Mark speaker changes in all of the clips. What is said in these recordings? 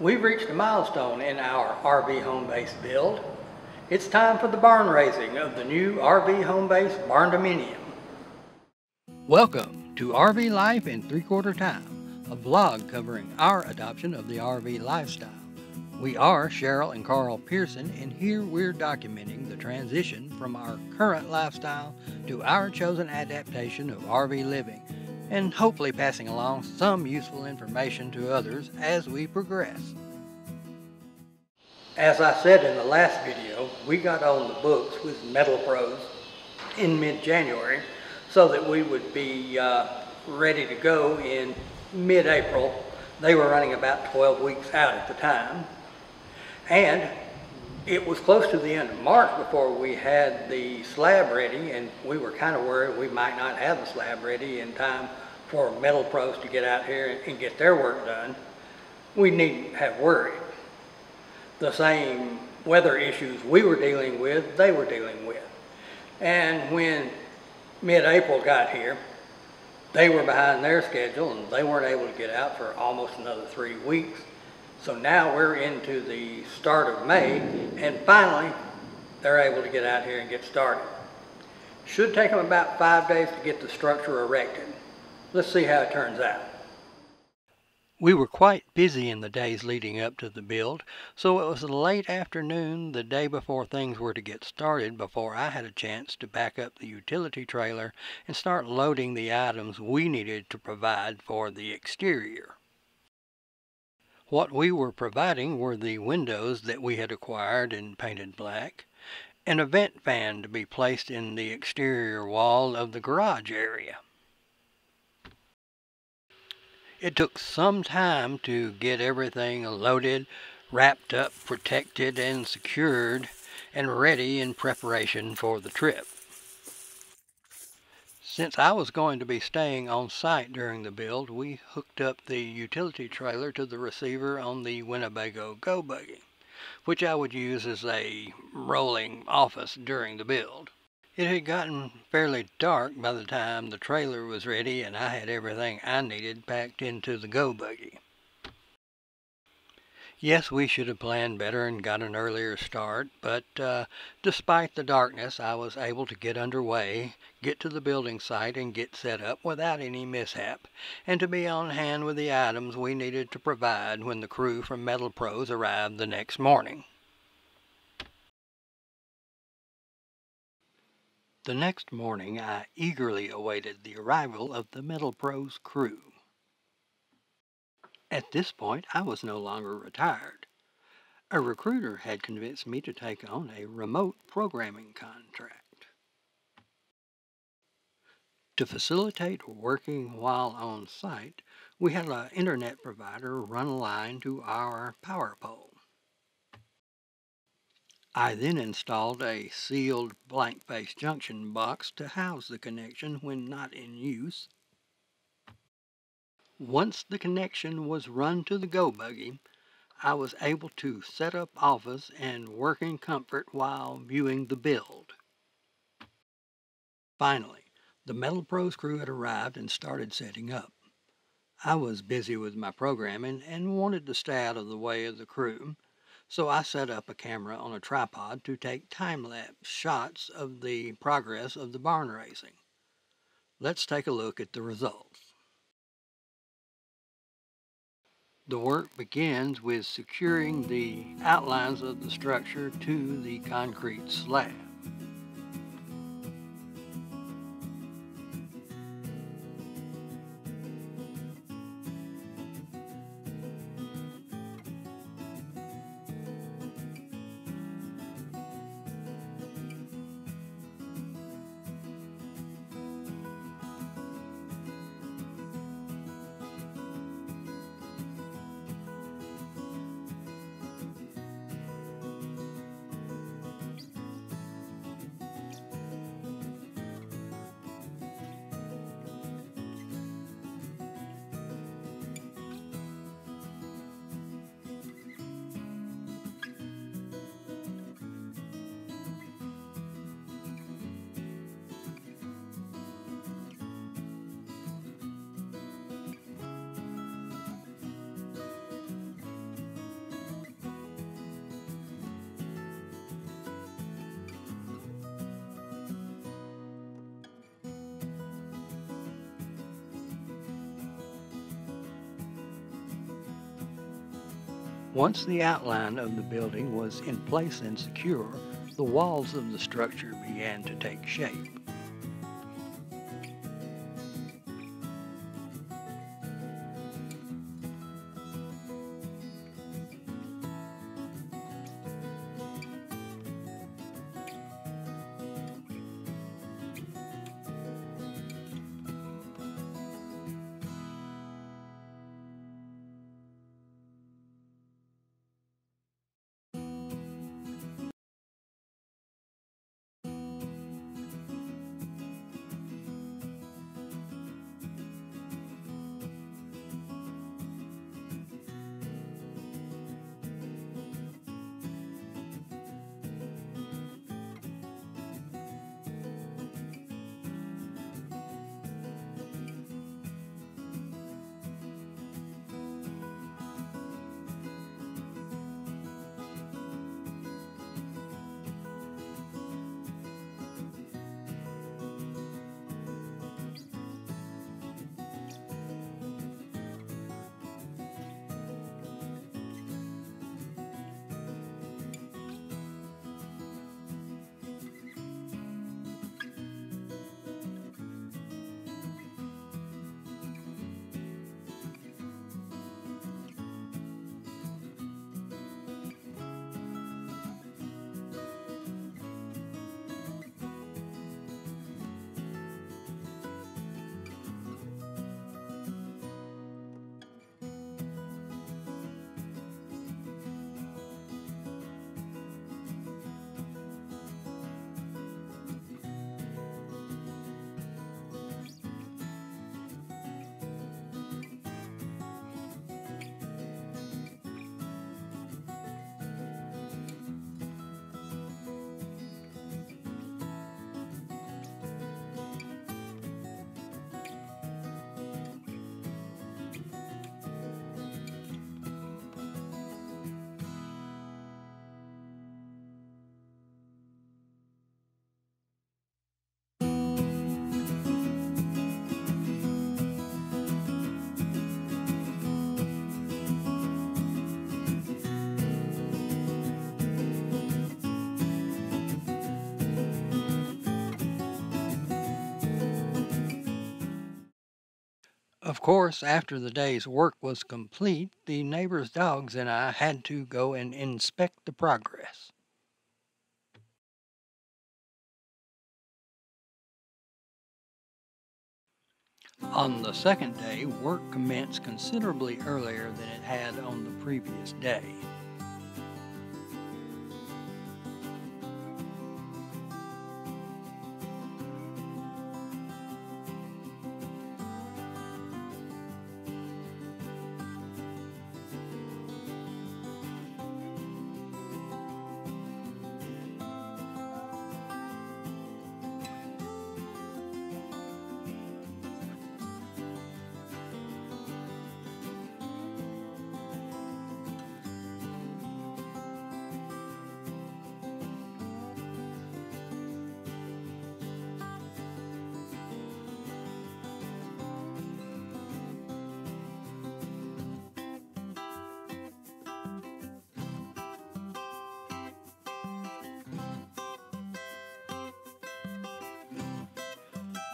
Speaker 1: We've reached a milestone in our RV home base build. It's time for the barn raising of the new RV home base barndominium. Welcome to RV Life in Three Quarter Time, a vlog covering our adoption of the RV lifestyle. We are Cheryl and Carl Pearson, and here we're documenting the transition from our current lifestyle to our chosen adaptation of RV living and hopefully passing along some useful information to others as we progress. As I said in the last video, we got on the books with Metal Pros in mid-January so that we would be uh, ready to go in mid-April. They were running about 12 weeks out at the time. And it was close to the end of March before we had the slab ready and we were kind of worried we might not have the slab ready in time for metal pros to get out here and get their work done. We needn't have worried. The same weather issues we were dealing with, they were dealing with. And when mid-April got here, they were behind their schedule and they weren't able to get out for almost another three weeks. So now we're into the start of May, and finally, they're able to get out here and get started. Should take them about five days to get the structure erected. Let's see how it turns out. We were quite busy in the days leading up to the build, so it was late afternoon the day before things were to get started before I had a chance to back up the utility trailer and start loading the items we needed to provide for the exterior. What we were providing were the windows that we had acquired and painted black, an vent fan to be placed in the exterior wall of the garage area. It took some time to get everything loaded, wrapped up, protected, and secured, and ready in preparation for the trip. Since I was going to be staying on site during the build, we hooked up the utility trailer to the receiver on the Winnebago Go Buggy, which I would use as a rolling office during the build. It had gotten fairly dark by the time the trailer was ready and I had everything I needed packed into the Go Buggy. Yes, we should have planned better and got an earlier start, but uh, despite the darkness, I was able to get underway, get to the building site, and get set up without any mishap, and to be on hand with the items we needed to provide when the crew from Metal Pros arrived the next morning. The next morning, I eagerly awaited the arrival of the Metal Pros crew. At this point, I was no longer retired. A recruiter had convinced me to take on a remote programming contract. To facilitate working while on site, we had an internet provider run a line to our power pole. I then installed a sealed blank face junction box to house the connection when not in use once the connection was run to the Go Buggy, I was able to set up office and work in comfort while viewing the build. Finally, the Metal Pros crew had arrived and started setting up. I was busy with my programming and wanted to stay out of the way of the crew, so I set up a camera on a tripod to take time-lapse shots of the progress of the barn raising. Let's take a look at the results. The work begins with securing the outlines of the structure to the concrete slab. Once the outline of the building was in place and secure, the walls of the structure began to take shape. Of course, after the day's work was complete, the neighbor's dogs and I had to go and inspect the progress. On the second day, work commenced considerably earlier than it had on the previous day.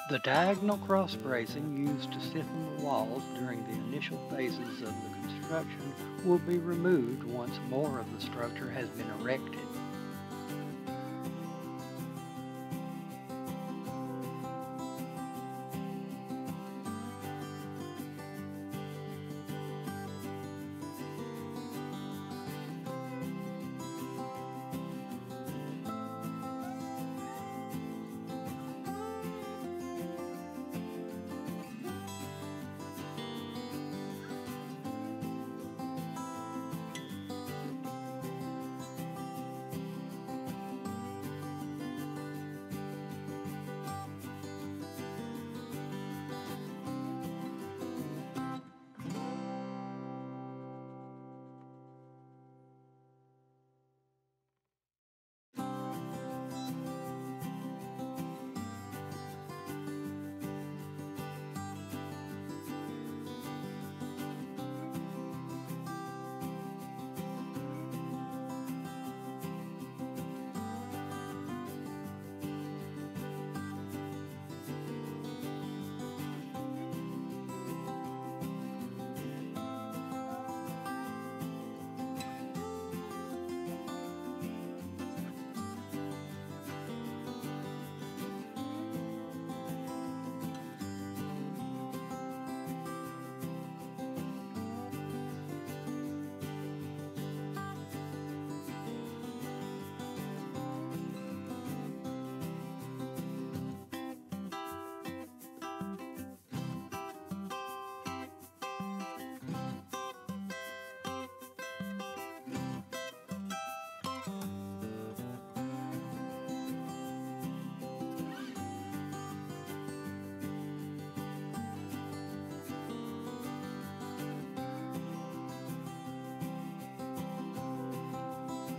Speaker 1: The diagonal cross bracing used to stiffen the walls during the initial phases of the construction will be removed once more of the structure has been erected.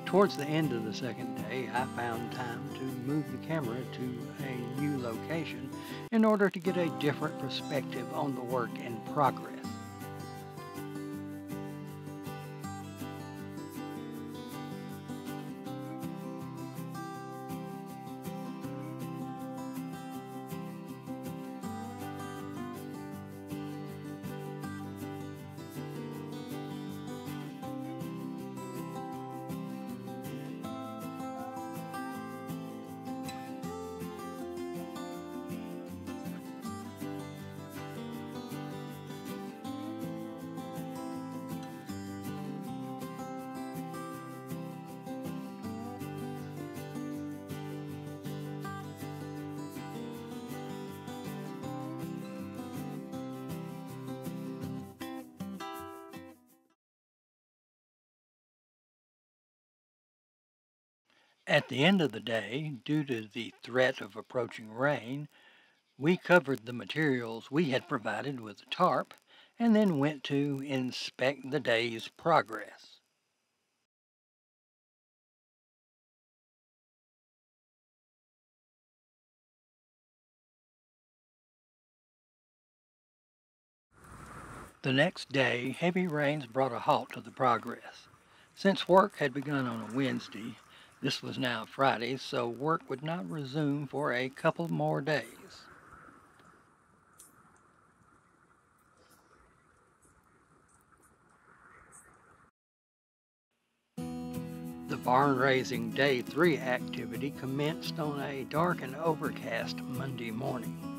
Speaker 1: Towards the end of the second day, I found time to move the camera to a new location in order to get a different perspective on the work in progress. At the end of the day, due to the threat of approaching rain, we covered the materials we had provided with a tarp and then went to inspect the day's progress. The next day, heavy rains brought a halt to the progress. Since work had begun on a Wednesday, this was now Friday, so work would not resume for a couple more days. The barn raising day three activity commenced on a dark and overcast Monday morning.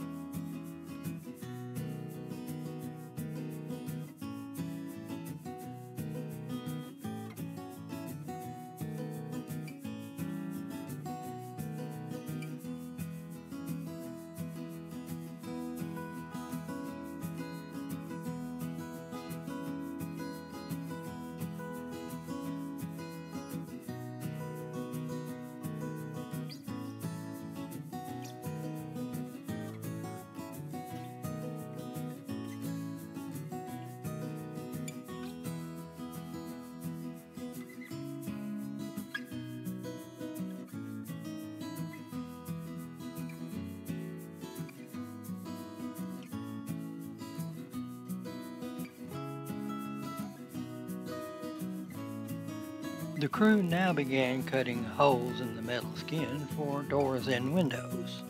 Speaker 1: The crew now began cutting holes in the metal skin for doors and windows.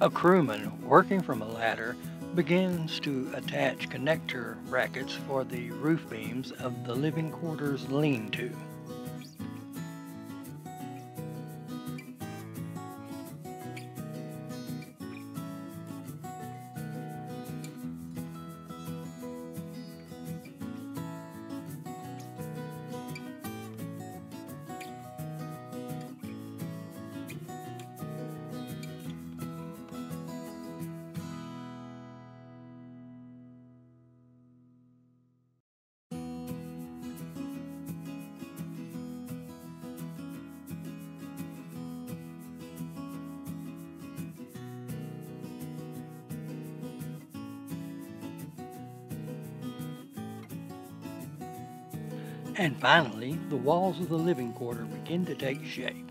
Speaker 1: A crewman working from a ladder begins to attach connector brackets for the roof beams of the living quarters lean-to. And finally, the walls of the living quarter begin to take shape.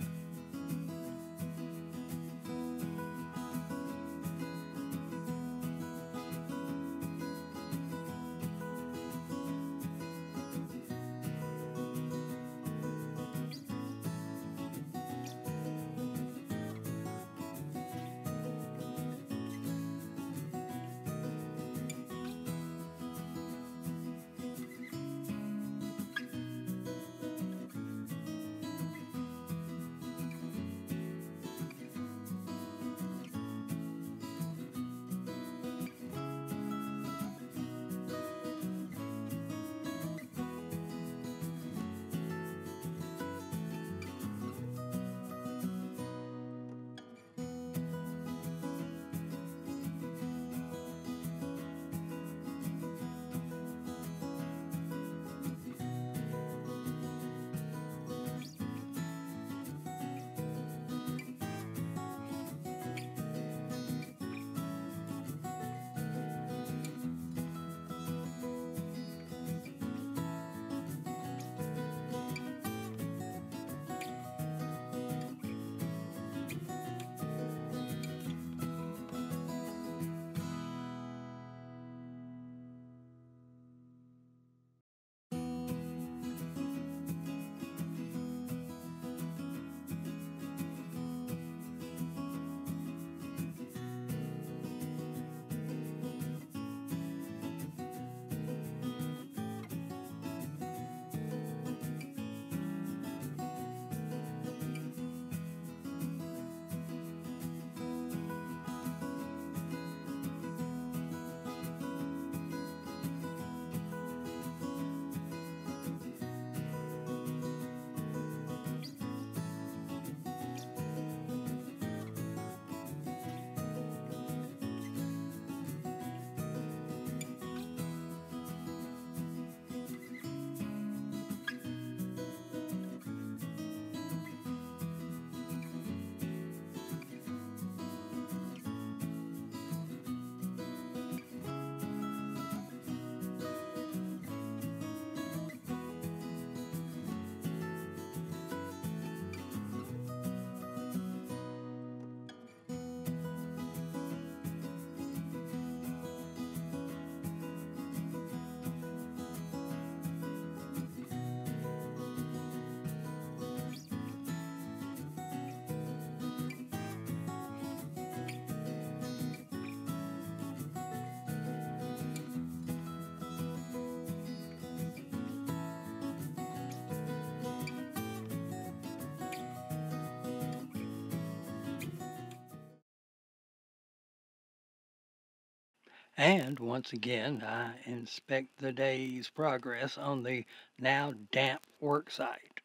Speaker 1: And once again, I inspect the day's progress on the now damp worksite.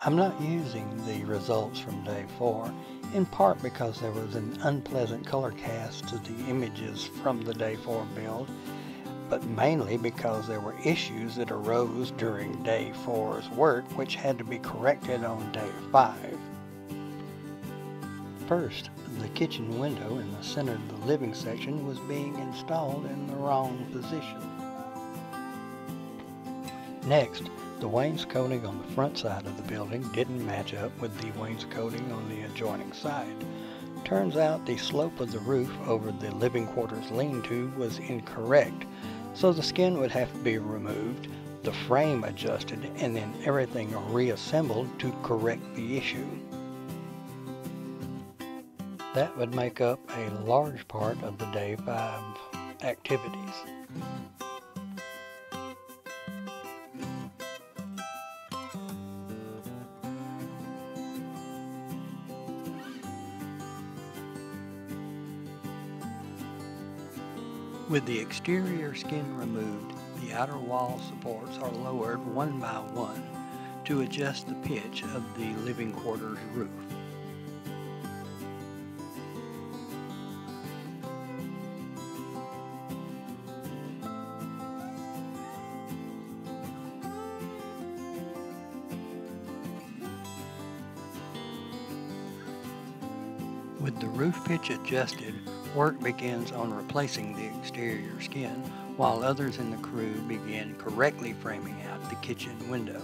Speaker 1: I'm not using the results from day 4, in part because there was an unpleasant color cast to the images from the day 4 build, but mainly because there were issues that arose during day four's work which had to be corrected on day 5. First, the kitchen window in the center of the living section was being installed in the wrong position. Next, the wainscoting on the front side of the building didn't match up with the wainscoting on the adjoining side. Turns out the slope of the roof over the living quarters lean-to was incorrect, so the skin would have to be removed, the frame adjusted, and then everything reassembled to correct the issue. That would make up a large part of the day 5 activities. With the exterior skin removed, the outer wall supports are lowered one by one to adjust the pitch of the living quarters roof. Pitch adjusted, work begins on replacing the exterior skin while others in the crew begin correctly framing out the kitchen window.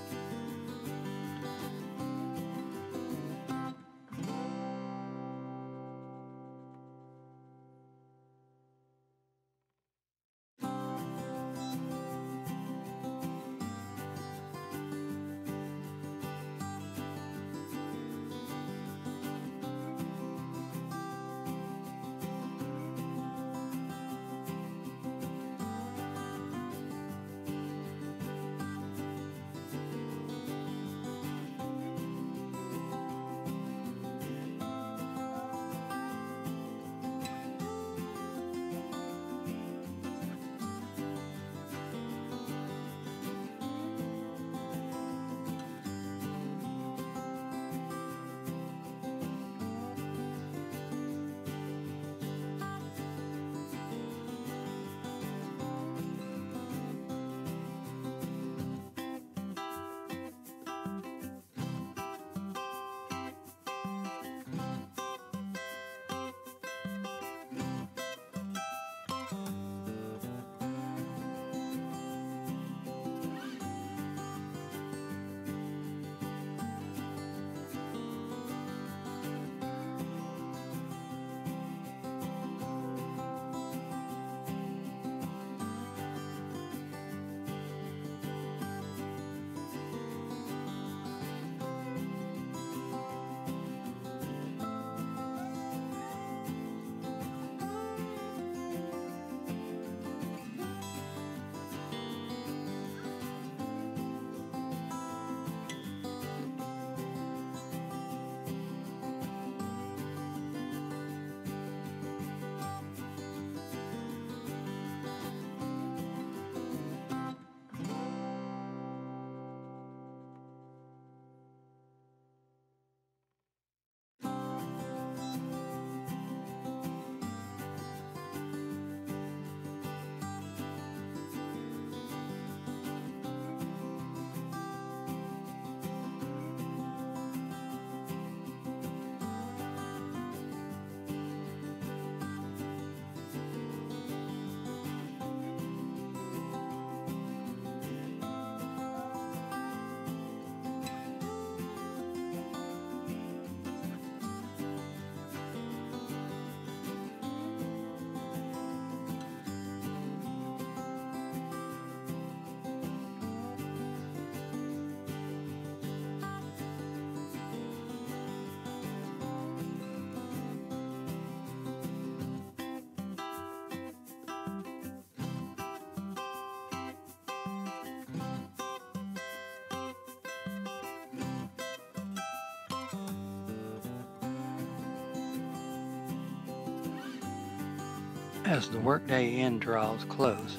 Speaker 1: As the workday end draws close,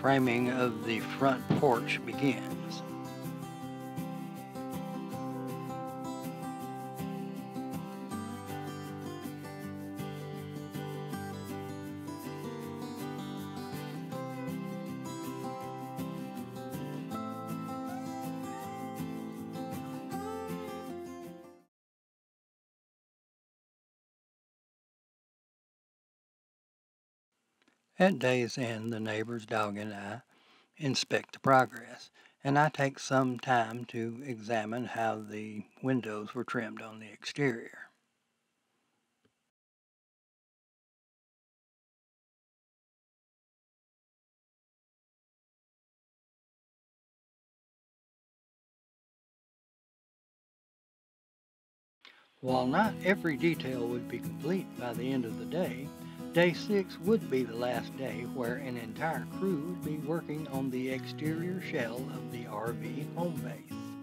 Speaker 1: framing of the front porch begins. At day's end, the neighbor's dog and I inspect the progress, and I take some time to examine how the windows were trimmed on the exterior. While not every detail would be complete by the end of the day, Day 6 would be the last day where an entire crew would be working on the exterior shell of the RV home base.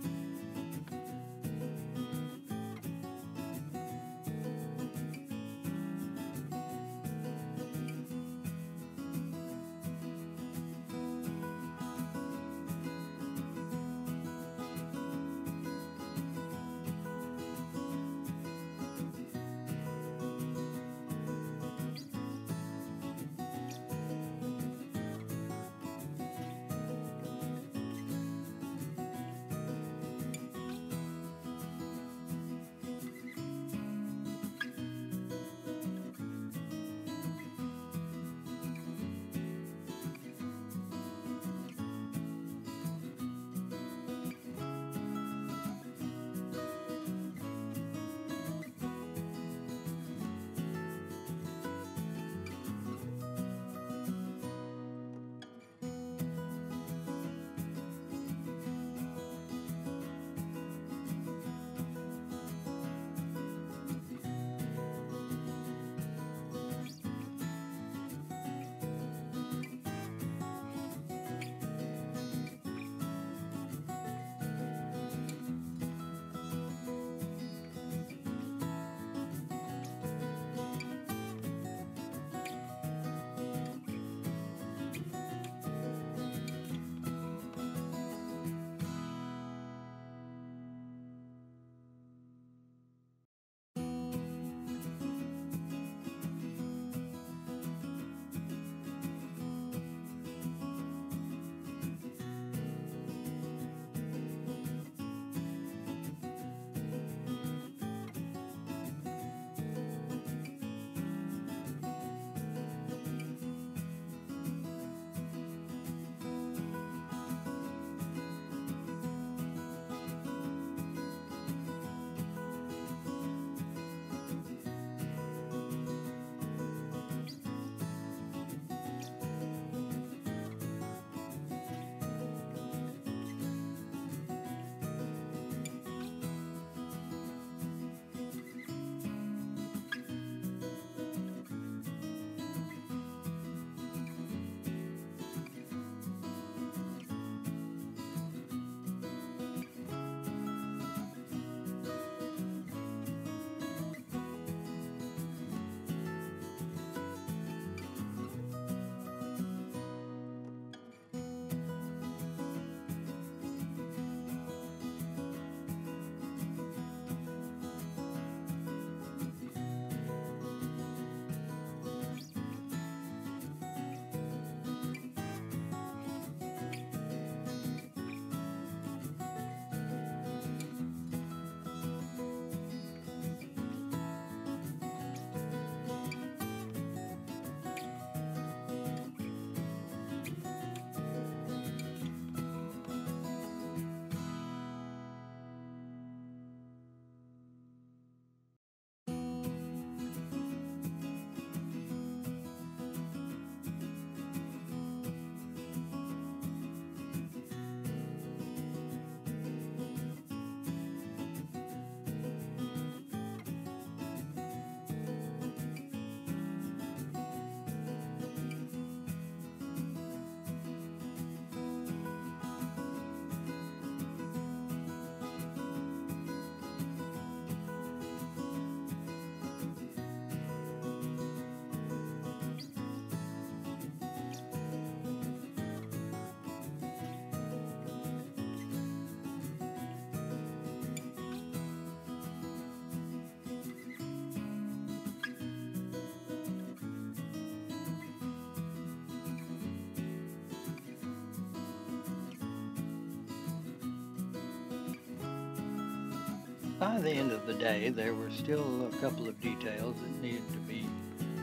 Speaker 1: By the end of the day, there were still a couple of details that needed to be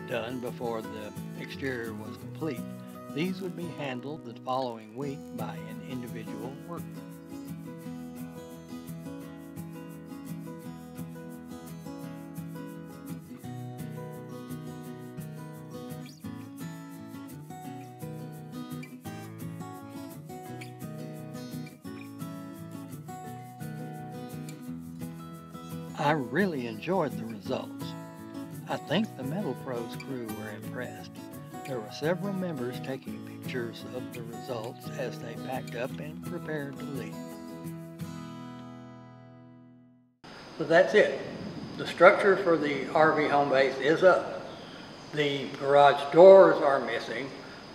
Speaker 1: done before the exterior was complete. These would be handled the following week by an individual workman. I really enjoyed the results. I think the Metal Pros crew were impressed. There were several members taking pictures of the results as they packed up and prepared to leave. So that's it. The structure for the RV home base is up. The garage doors are missing.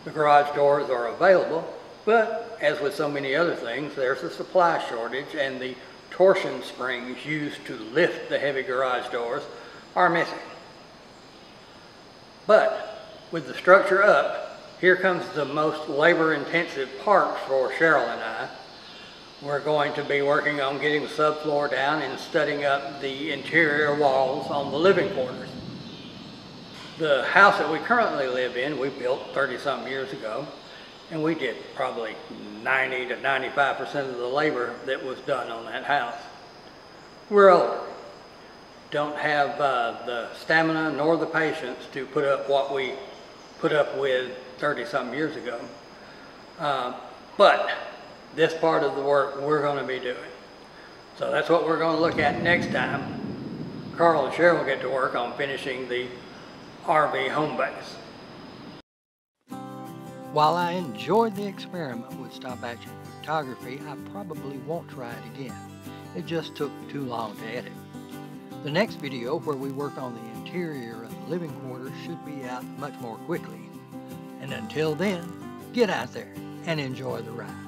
Speaker 1: The garage doors are available, but as with so many other things, there's a supply shortage and the torsion springs used to lift the heavy garage doors are missing. But with the structure up, here comes the most labor intensive part for Cheryl and I. We're going to be working on getting the subfloor down and studding up the interior walls on the living quarters. The house that we currently live in, we built 30 something years ago and we did probably 90 to 95% of the labor that was done on that house. We're older, don't have uh, the stamina nor the patience to put up what we put up with 30 some years ago. Uh, but this part of the work we're going to be doing. So that's what we're going to look at next time. Carl and Cheryl will get to work on finishing the RV home base. While I enjoyed the experiment with stop action photography, I probably won't try it again. It just took too long to edit. The next video where we work on the interior of the living quarters should be out much more quickly. And until then, get out there and enjoy the ride.